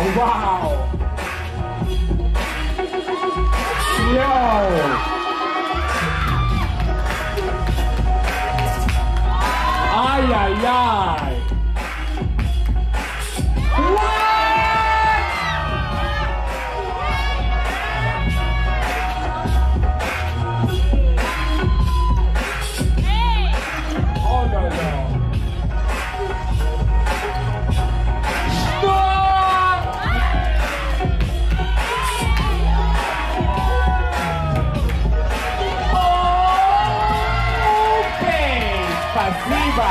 好不好？哎呀呀。Спасибо.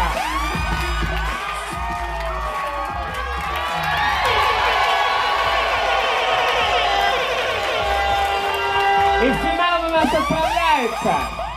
И в финал у нас отправляется